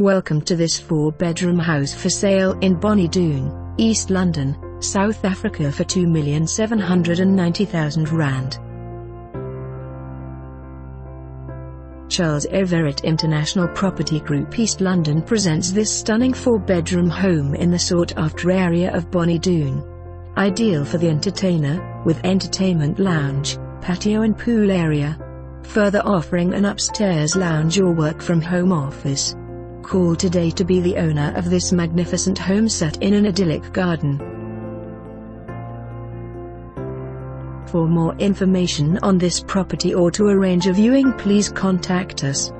Welcome to this four-bedroom house for sale in Bonnie Doon, East London, South Africa for R2,790,000. Charles Everitt International Property Group East London presents this stunning four-bedroom home in the sought-after area of Bonnie Doon. Ideal for the entertainer, with entertainment lounge, patio and pool area. Further offering an upstairs lounge or work-from-home office. Call today to be the owner of this magnificent home set in an idyllic garden. For more information on this property or to arrange a viewing please contact us.